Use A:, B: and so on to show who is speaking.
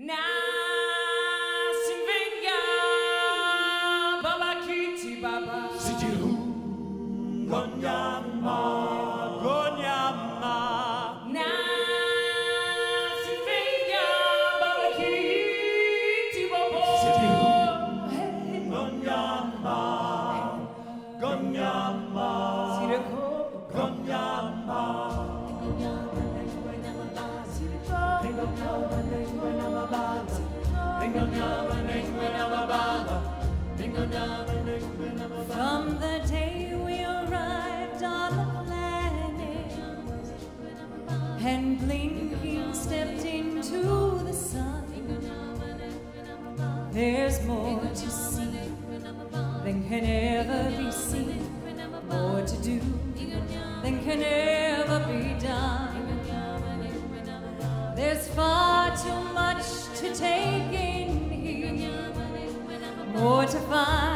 A: Nasimvenya Baba Kiti Baba.
B: Sijiru
C: From the day we arrived on the planet and blinking stepped into the sun, there's more to see than can ever be seen, to